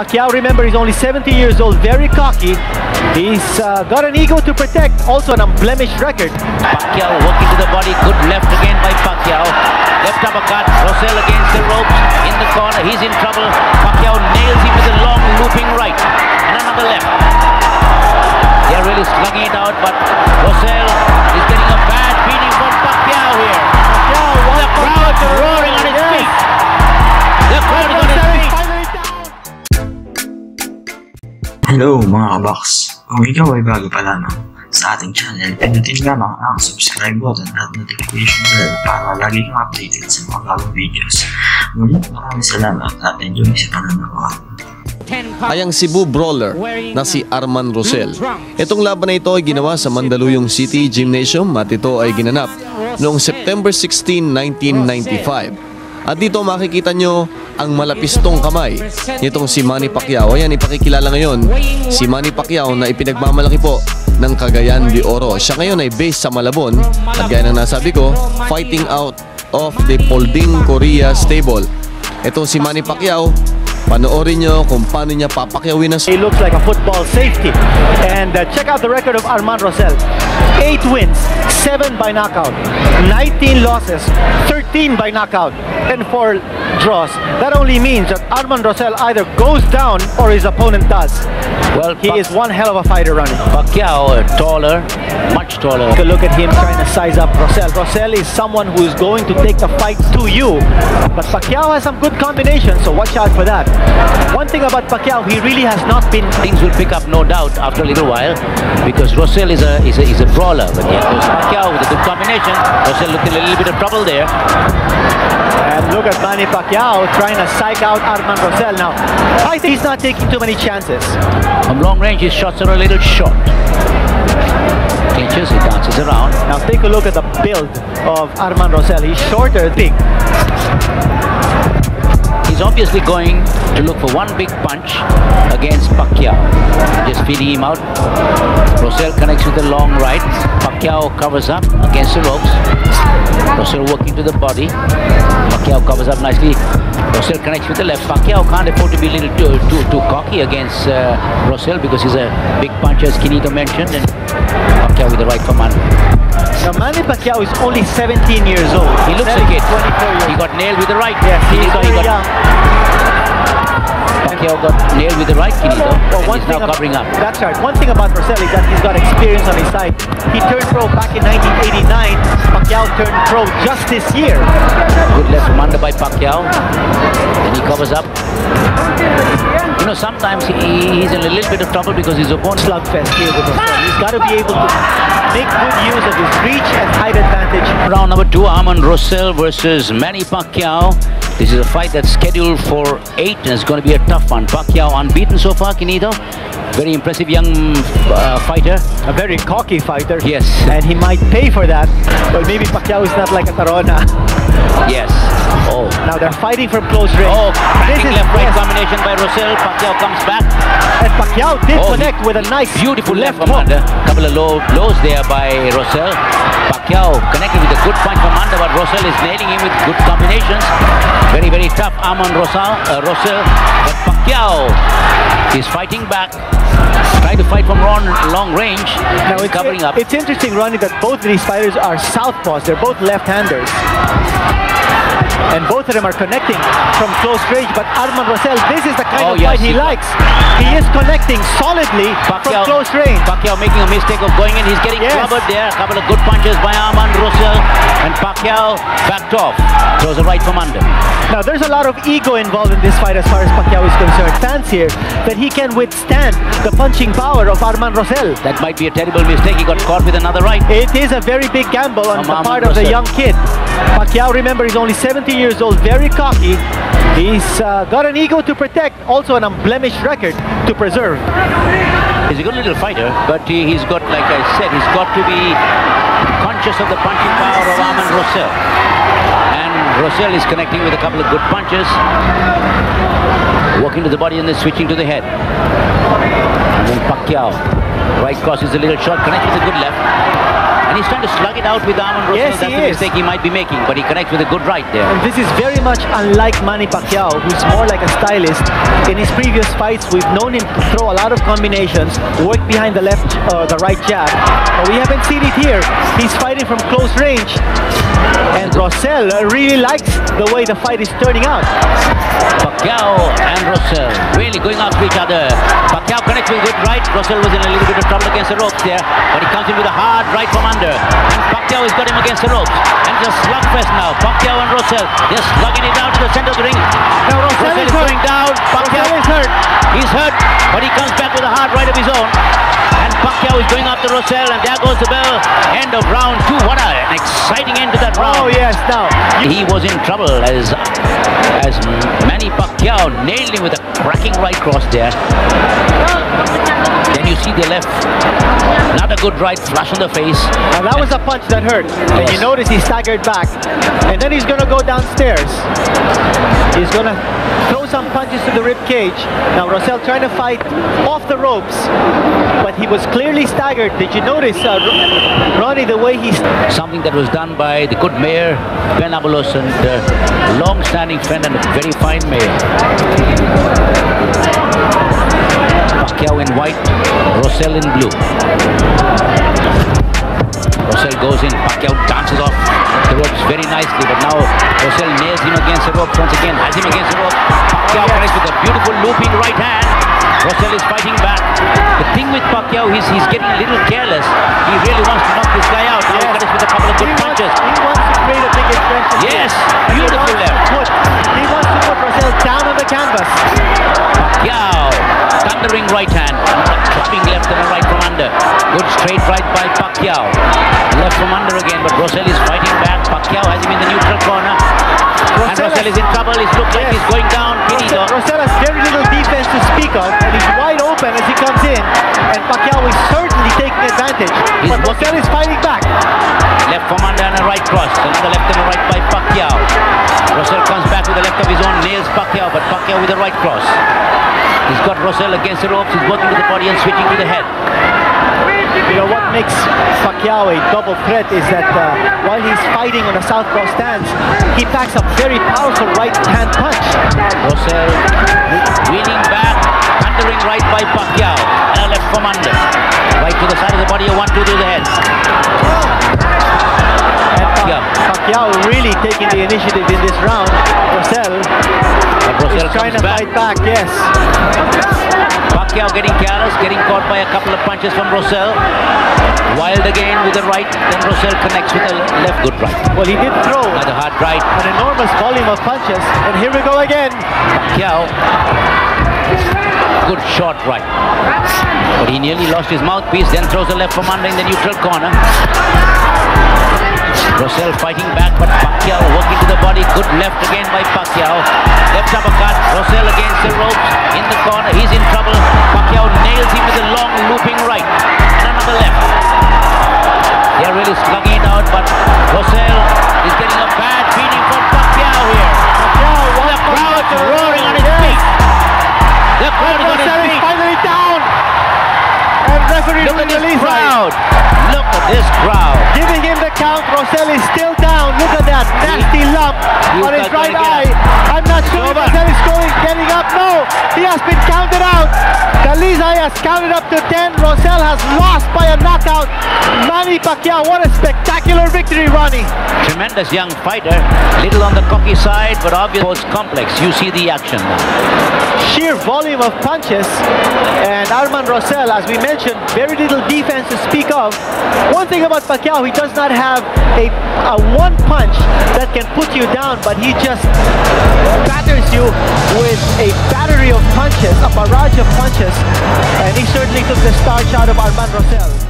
Pacquiao, remember, he's only 70 years old, very cocky. He's uh, got an ego to protect, also an unblemished record. Pacquiao working to the body, good left again by Pacquiao. Left uppercut, Rosell against the ropes, in the corner, he's in trouble. Pacquiao nails him with a long looping right, and another left. They're really slugging it out, but Hello mga kabox! Kung ikaw ay bago pa lamang sa ating channel, pindutin lamang ang subscribe button at notification bell para lagi kang updated sa mga bagong videos. Ngunit maraming salamat at enjoy sa panonood. ay ang Cebu Brawler na si Arman Rosel. Itong laban na ito ay ginawa sa Mandaluyong City Gymnasium at ito ay ginanap noong September 16, 1995. At dito makikita nyo ang malapistong kamay nitong si Manny Pacquiao. Ayan, ipakikilala ngayon si Manny Pacquiao na ipinagmamalaki po ng Cagayan de Oro. Siya ngayon ay based sa Malabon at gaya ng nasabi ko, fighting out of the Polding Korea stable. Ito si Manny Pacquiao, panoorin nyo kung paano niya papakyawin ang He looks like a football safety. And uh, check out the record of Armand Rosell. 8 wins, 7 by knockout, 19 losses, 13 by knockout, and 4 draws. That only means that Armand Rosell either goes down or his opponent does. Well, He is one hell of a fighter running. Pacquiao, uh, taller, much taller. Take a look at him trying to size up Rosell. Rosell is someone who is going to take the fight to you. But Pacquiao has some good combinations, so watch out for that. One thing about Pacquiao, he really has not been Things will pick up, no doubt, after a little while, because Rosell is a is a, is a brawler. But there's Pacquiao with a good combination. Rosell looked in a little bit of trouble there. And look at Manny Pacquiao trying to psych out Arman Rosell. Now, I think he's not taking too many chances. From long range, his shots are a little short. Clinches, he dances around. Now take a look at the build of Arman Rosell. He's shorter, big. He's obviously going to look for one big punch against Pacquiao. Just feeding him out. Rosell connects with the long right. Pacquiao covers up against the ropes. Rosell working to the body. Pacquiao covers up nicely. Rosell connects with the left. Pacquiao can't afford to be a little too, too, too cocky against uh, Rosell because he's a big puncher, as Quinito mentioned. And Pacquiao with the right command. Now Manny Pacquiao is only 17 years old. He looks That like it. 24 years He got nailed with the right. Yes, he he's got, very he got, young. Pacquiao got nailed with the right, Quinito. Well, and one he's thing now ab- covering up. That's right. One thing about Rosell is that he's got experience on his side. He turned pro back in 1989. Pacquiao turned pro just this year. Good left from under by Pacquiao. And he covers up. You know, sometimes he, he's in a little bit of trouble because his opponent Slugfest here with Rosell. He's got to be able to make good use of his reach and height advantage. Round number two, Armand Rosell versus Manny Pacquiao. This is a fight that's scheduled for eight and it's going to be a tough one. Pacquiao unbeaten so far, Quinito. Very impressive young uh, fighter. A very cocky fighter. Yes. And he might pay for that. But maybe Pacquiao is not like a Tarona. Yes. Oh. Now they're fighting from close range. Oh, this is left-right yes. combination by Rosell. Pacquiao comes back. And Pacquiao did Oh, connect with a nice Beautiful left, left from hook. Couple of low blows there by Rosell. Pacquiao connected with a good punch from under, but Rosell is nailing him with good combinations. Very, very tough Armand Rosell. Uh, Rosell. But Pacquiao is fighting back. Trying to fight from long, long range. Now it's, covering up. it's interesting, Ronnie, that both of these fighters are southpaws. They're both left-handers. And both of them are connecting from close range. But Arman Rosell, this is the kind Oh, of yes, fight he he- likes. He is connecting solidly Pacquiao, from close range. Pacquiao making a mistake of going in. He's getting Yes. clobbered there. A couple of good punches by Arman Rosell. And Pacquiao backed off. Throws a right from under. Now, there's a lot of ego involved in this fight as far as Pacquiao is concerned. Fans here that he can withstand the punching power of Arman Rosell. That might be a terrible mistake. He got caught with another right. It is a very big gamble on From the part of the young kid. Pacquiao, remember, he's only 17 years old, very cocky. He's uh, got an ego to protect, also an unblemished record to preserve. He's a good little fighter, but he, he's got, like I said, he's got to be conscious of the punching power of Armand Rosell. And Rosell is connecting with a couple of good punches. Walking to the body and then switching to the head. And then Pacquiao. Right cross is a little short, connects with a good left. And he's trying to slug it out with Arman Rosell. Yes, That's he the is. mistake he might be making, but he connects with a good right there. And this is very much unlike Manny Pacquiao, who's more like a stylist. In his previous fights, we've known him to throw a lot of combinations, work behind the left or the right jab. But we haven't seen it here. He's fighting from close range. And Rosell uh, really likes the way the fight is turning out. Pacquiao and Rosell really going after each other. Pacquiao connects with a good right. Rosell was in a little bit of trouble against the ropes there, but he comes in with a hard right from under. And Pacquiao has got him against the ropes. And it's a slugfest now. Pacquiao and Rosell, they're slugging it down to the center of the ring. Now Rosell Rosel is hurt. going down. Pacquiao is hurt. He's hurt, but he comes back with a hard right of his own. And Pacquiao is going after Rosell, and there goes the bell. End of round two. What an exciting end to that oh, round. Oh yes, now He was in trouble as as Manny Pacquiao nailed him with a cracking right cross there. Then you see the left, not a good right flush on the face. Now that was a punch that hurt. And you notice he staggered back. And then he's gonna go downstairs. He's gonna throw some punches to the rib cage. Now Rosell trying to fight off the ropes, but he was clearly staggered. Did you notice, uh, Ronnie, the way he's Something that was done by the good mayor Ben Abalos and uh, long-standing friend and a very fine mayor. Pacquiao in white, Rosell in blue. Rosell goes in, Pacquiao dances off the ropes very nicely, but now Rosell nails him against the ropes once again, has him against the ropes. Pacquiao connects with a beautiful looping right hand. Rosell is fighting back. The thing with Pacquiao is he's getting a little careless. He really wants to knock this guy out. Now he Yes. connects with a couple of good he wants, punches. he wants to create a big impression. Yes, beautiful wants left. put- he wants to put Rosell down on the canvas. Pacquiao, thundering right hand, clubbing left and a right from under. Good straight right by Pacquiao. Left from under again, but Rosell is fighting back. Pacquiao has him in the neutral corner. And Rosell is in trouble. It looks like Yes. he's going down. Finito. Rosell has very little defense to speak of, and he's wide open as he comes in. And Pacquiao is certainly taking advantage. He's but Rosell is fighting back. Left from under and a right cross. Another left and a right by Pacquiao. Rosell comes back with the left of his own, nails Pacquiao, but Pacquiao with a right cross. He's got Rosell against the ropes. He's working with the body and switching to the head. You know what makes Pacquiao a double threat is that uh, while he's fighting on a southpaw stance, he packs a very powerful right hand punch. Rosell wheeling back, thundering right by Pacquiao, and a left from under. Right to the side of the body, a one-two to the head. And Pacquiao really taking the initiative in this round. Rosell is trying to back. fight back. Yes. Pacquiao getting careless, getting caught by a couple of punches from Rosell. Wild again with the right, then Rosell connects with the left, good right. Well, he did throw Another hard right. an enormous volume of punches, and here we go again. Pacquiao. Good short right. But he nearly lost his mouthpiece, then throws the left from under in the neutral corner. Rosell fighting back, but Pacquiao working to the body. Good left again by Pacquiao. Left uppercut. Rosell against the ropes in the corner. He's in trouble. Pacquiao nails him with a long looping right. And another left. They're really slugging it out, the is still down. Look at that nasty lump on his right eye. I'm not sure if Over. Is going, getting up. No, he has been counted out. Kalizai has counted up to 10. Rosell has lost by a knockout. Manny Pacquiao, what a spectacular victory, Ronnie. Tremendous young fighter. Little on the cocky side, but obviously was complex. You see the action. Sheer volume of punches. And Arman Rosell, as we mentioned, very little defense to speak of. One thing about Pacquiao, he does not have a, a one punch that can put you down, but he just batters you with a battery of punches, a barrage of punches. And he certainly took the starch out of Arman Rosell.